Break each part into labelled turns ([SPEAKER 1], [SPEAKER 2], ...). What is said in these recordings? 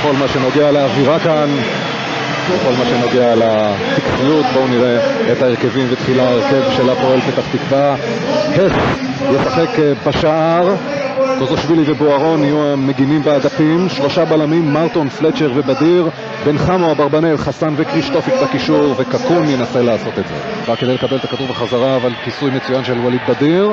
[SPEAKER 1] בכל מה שנוגע לאווירה כאן, בכל מה שנוגע לטקסיות, בואו נראה את ההרכבים ותחילה ההרכב של הפועל פתח תקווה. הס ישחק אה, בשער, קוזושווילי ובוארון יהיו המגינים באגפים, שלושה בלמים, מרטון, פלצ'ר ובדיר, בן חמו, אברבנאל, חסן וקרישטופיק בקישור, וקקון ינסה לעשות את זה. בא כדי לקבל את הכדור בחזרה, אבל כיסוי מצוין של ווליד בדיר.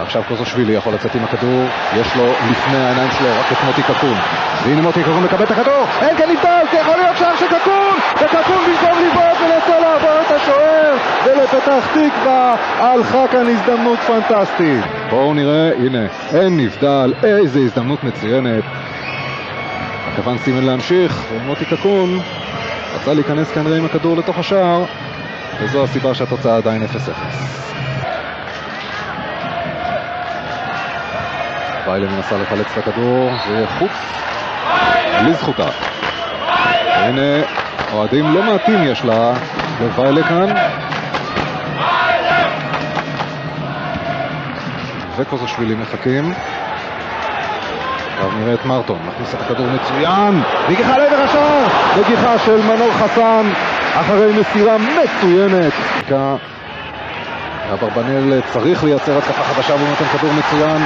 [SPEAKER 1] עכשיו קוזושווילי יכול לצאת עם הכדור, יש לו לפני העיניים שלו רק את מוטי קקון. והנה מוטי קקון מקבל את הכדור, אין כאן נבדל, זה יכול להיות שער של קקון! וקקון במקום לבעוט מנסה לעבור את השוער, ולפתח תקווה הלכה כאן הזדמנות פנטסטית. בואו נראה, הנה, אין נבדל, איזה הזדמנות מצוינת. הכוון סימן להמשיך, ומוטי קקון רצה להיכנס כנראה עם הכדור לתוך השער, וזו הסיבה שהתוצאה עדיין 0-0. ויילה מנסה לחלץ את הכדור, זה חוץ, לזכותה. והנה, אוהדים לא מעטים יש לה לוויילה כאן. וקוזושווילי מחכים. עכשיו נראה את מרטון, מכניס את הכדור מצוין, נגיחה לעבר השער, נגיחה של מנור חסן, אחרי מסירה מצוינת. אברבנאל צריך לייצר התקפה חדשה והוא נותן כדור מצוין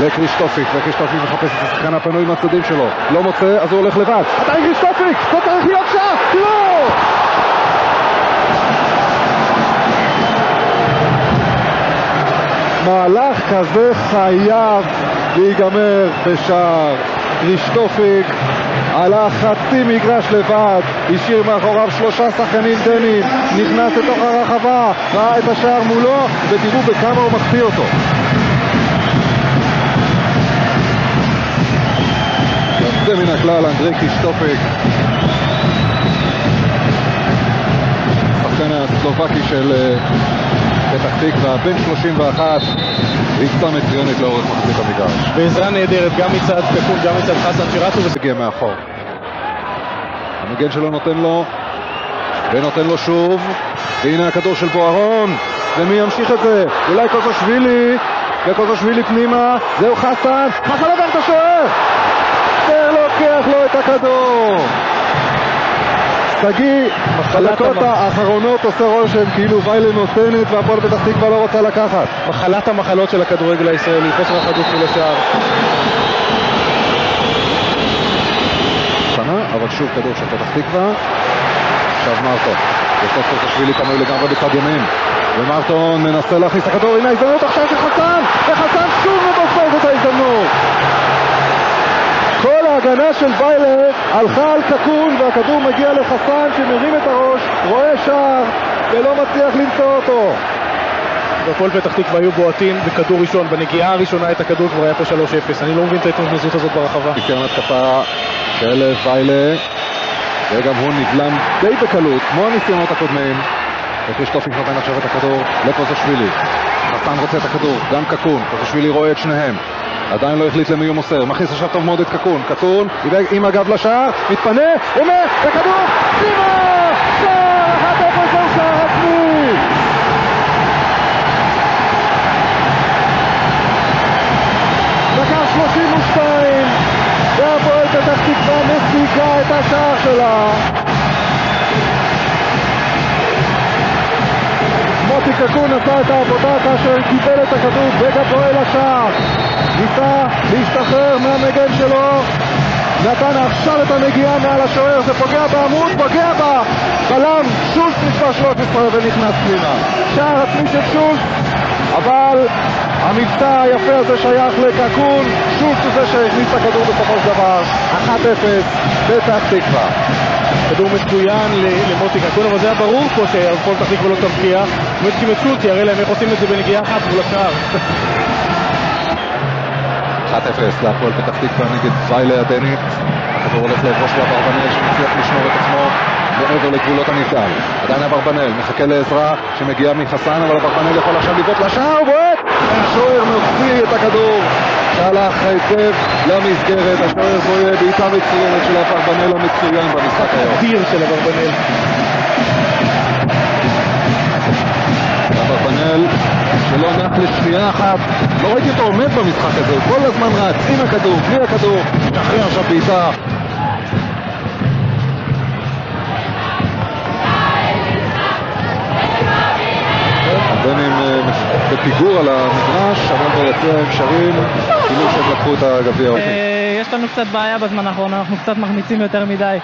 [SPEAKER 1] לקרישטופיק, וקרישטופיק מחפש את השחקן הפנוי מהצדדים שלו. לא מוצא, אז הוא הולך לבד. עדיין קרישטופיק! זה צריך להיות שער! לא! מהלך כזה חייב להיגמר בשער. קרישטופיק עלה חצי מגרש לבד, השאיר מאחוריו שלושה שחקנים דנים, נכנס לתוך הרחבה, ראה את השער מולו, ותראו בכמה הוא מחטיא אותו. מן הכלל, אנדרי קישטופיק. השחקן הסלובקי של אה, פתח תקווה, בן 31, ריצה מצוינת לאורך מחצית המגרש.
[SPEAKER 2] ועזרה נהדרת, גם מצד קקון, גם מצד חסן שרצו
[SPEAKER 1] מגיע מאחור. המגן שלו נותן לו, ונותן לו שוב, והנה הכדור של בוארון, ומי ימשיך את זה? אולי קוזושווילי, וקוזושווילי פנימה, זהו חסן, חסן עבר את השוער! לוקח לו את הכדור. שגיא, בדקות האחרונות עושה רושם כאילו ויילה נותנת והפועל פתח תקווה לא רוצה לקחת.
[SPEAKER 2] מחלת המחלות של הכדורגל הישראלי, חוסר החדות מול השער.
[SPEAKER 1] אבל שוב כדור של פתח תקווה. עכשיו מרטון. יוסף קורטשווילי פנוי לגמרי בצד ימין. ומרטון מנסה להכניס את הכדור, הנה ההזדמנות עכשיו של חסן! וחסן שוב מבוסס את ההזדמנות! כל ההגנה של ויילר הלכה על קקון והכדור מגיע לחסן שמרים את הראש, רואה שער ולא מצליח למצוא אותו.
[SPEAKER 2] והפועל פתח תקווה היו בועטים בכדור ראשון, בנגיעה הראשונה את הכדור כבר היה פה 3-0. אני לא מבין את ההתנגזות הזאת ברחבה.
[SPEAKER 1] ניסיון התקפה של ויילה, וגם הוא נבלם די בקלות, כמו הניסיונות הקודמים. וקרישטופיק נותן עכשיו את הכדור לפוזושווילי. חסן רוצה את הכדור, גם קקון, פוזושווילי רואה את שניהם. עדיין לא החליט למי הוא מוסר, מכניס עכשיו טוב מאוד את קקון, קקון עם הגב לשער, מתפנה, אומר, וכדור, פנימה! שער 1-0 זהו שער עצמי! דקה 32, והפועל פתח תקווה משיגה את השער שלה מוטי קקון עשה את העבודה כאשר קיבל את הכדור בגבו אל השער מהמגן שלו. נתן עכשיו את הנגיעה מעל השוער זה פוגע בעמוד, פוגע בבלם שולץ מספר 13 ונכנס פנימה. שער עצמי של שולץ אבל המבצע היפה הזה שייך לקקון. שולץ הוא זה שהכניס את הכדור בסופו של דבר. 1-0 פתח תקווה.
[SPEAKER 2] כדור מצוין למוטי קקון, אבל זה היה ברור פה שהפועל פתח תקווה לא תבקיע. את שולץ יראה להם איך עושים את זה בנגיעה אחת מול השער.
[SPEAKER 1] 1-0 להפועל פתח תקווה נגד ויילה הדנית. הכדור הולך לעברו של אברבנאל שמצליח לשמור את עצמו מעבר לגבולות המגדל. עדיין אברבנאל מחכה לעזרה שמגיעה מחסן, אבל אברבנאל יכול עכשיו לבעוט לשער, בועט! השוער מוציא את הכדור שהלך היטב למסגרת, השוער בועט בעיטה מצוינת של אברבנאל המצוין במשחק היום.
[SPEAKER 2] אדיר של
[SPEAKER 1] אברבנאל. סמואל, שלא נח לשנייה אחת, לא ראיתי אותו עומד במשחק הזה, הוא כל הזמן רץ עם הכדור, בלי הכדור, משחרר עכשיו בעיטה. הבנים אה, בפיגור על המגרש, אבל ביציע הם שרים, כאילו שהם לקחו את הגביע.
[SPEAKER 2] אה, יש לנו קצת בעיה בזמן האחרון, אנחנו קצת מחמיצים יותר מדי.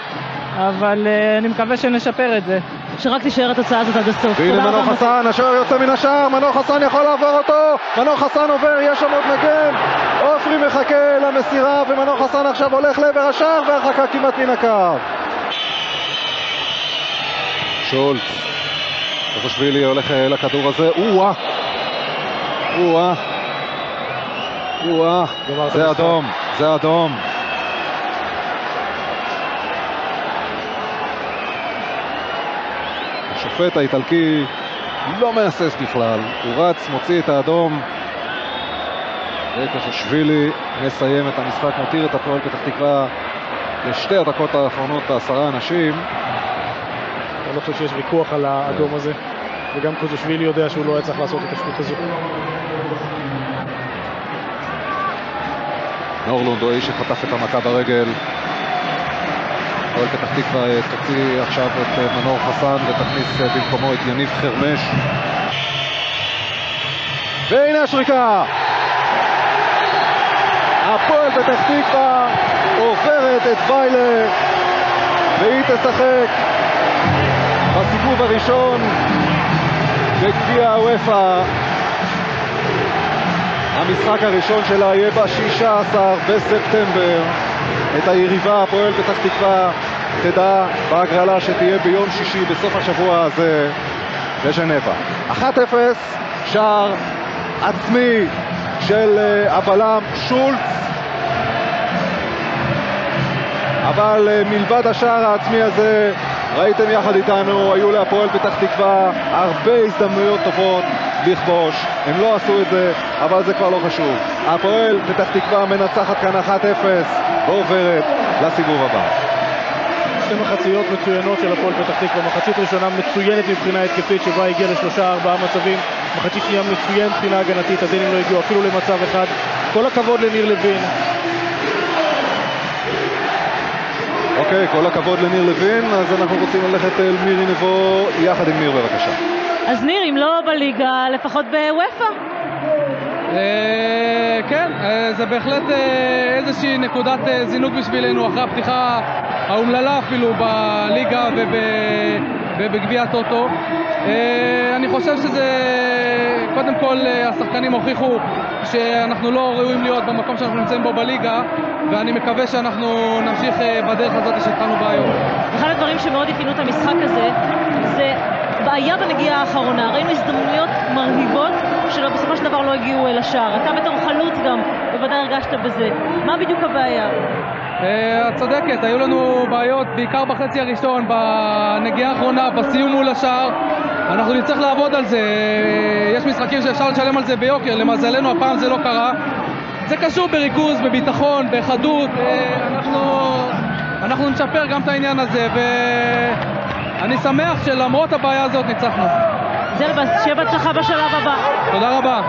[SPEAKER 2] אבל uh, אני מקווה שנשפר את זה.
[SPEAKER 3] שרק תישאר התוצאה הזאת עד הסוף.
[SPEAKER 1] והנה מנור חסן, השוער יוצא מן השער, מנור חסן יכול לעבור אותו, מנור חסן עובר, יש שם עוד מגן, עופרי מחכה למסירה ומנור חסן עכשיו הולך לעבר השער והרחקה כמעט מן הקו. שולץ, פרושבילי הולך אה, לכדור הזה, או-אה, או-אה, או-אה, זה אדום, זה אדום. השופט האיטלקי לא מהסס בכלל, הוא רץ, מוציא את האדום וקשושווילי מסיים את המשחק, מותיר את הפועל פתח תקווה לשתי הדקות האחרונות בעשרה אנשים.
[SPEAKER 2] אני לא חושב שיש ויכוח על האדום הזה, וגם קוז'שווילי יודע שהוא לא היה צריך לעשות את השטות הזו.
[SPEAKER 1] נורלונד הוא האיש שחטף את המכה ברגל, הפועל פתח תקווה אה, תוציא עכשיו את אה, מנור חסן ותכניס אה, במקומו את יניב חרמש. והנה השריקה! הפועל פתח תקווה עוברת את ויילר והיא תשחק בסיבוב הראשון בגביע הוופא. המשחק הראשון שלה יהיה ב-16 בספטמבר. את היריבה, הפועל פתח תקווה, תדע בהגרלה שתהיה ביום שישי בסוף השבוע הזה בז'נבה. 1-0, שער עצמי של אה, הבלם שולץ, אבל אה, מלבד השער העצמי הזה, ראיתם יחד איתנו, היו להפועל פתח תקווה הרבה הזדמנויות טובות לכבוש, הם לא עשו את זה, אבל זה כבר לא חשוב. הפועל פתח תקווה מנצחת כאן 1-0 ועוברת לסיבוב הבא.
[SPEAKER 2] שתי מחציות מצוינות של הפועל פתח תקווה, מחצית ראשונה מצוינת מבחינה התקפית שבה הגיעה לשלושה ארבעה מצבים, מחצית שנייה מצוינת מבחינה הגנתית, הדנים לא הגיעו אפילו למצב אחד. כל הכבוד לניר לוין.
[SPEAKER 1] אוקיי, כל הכבוד לניר לוין, אז אנחנו רוצים ללכת אל מירי נבו יחד עם ניר בבקשה.
[SPEAKER 3] אז ניר, אם לא בליגה, לפחות בוופא.
[SPEAKER 4] אה, כן, אה, זה בהחלט אה, איזושהי נקודת זינוק בשבילנו אחרי הפתיחה האומללה אפילו בליגה ובגביע הטוטו. אני חושב שזה, קודם כל השחקנים הוכיחו שאנחנו לא ראויים להיות במקום שאנחנו נמצאים בו בליגה ואני מקווה שאנחנו נמשיך בדרך הזאת שהתחלנו בה היום.
[SPEAKER 3] אחד הדברים שמאוד אפיינו את המשחק הזה זה בעיה בנגיעה האחרונה. ראינו הזדמנויות מרהיבות שבסופו של דבר לא הגיעו אל השער. אתה בתור חלוץ גם בוודאי הרגשת בזה. מה בדיוק הבעיה?
[SPEAKER 4] אה, את צודקת, היו לנו בעיות בעיקר בחצי הראשון, בנגיעה האחרונה, בסיום מול השער. אנחנו נצטרך לעבוד על זה. אה, יש משחקים שאפשר לשלם על זה ביוקר, למזלנו הפעם זה לא קרה. זה קשור בריכוז, בביטחון, בחדות. אה, אנחנו, אנחנו נשפר גם את העניין הזה, ואני שמח שלמרות הבעיה הזאת ניצחנו.
[SPEAKER 3] זלבס, שיהיה בהצלחה בשלב הבא.
[SPEAKER 4] תודה רבה.